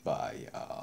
by uh,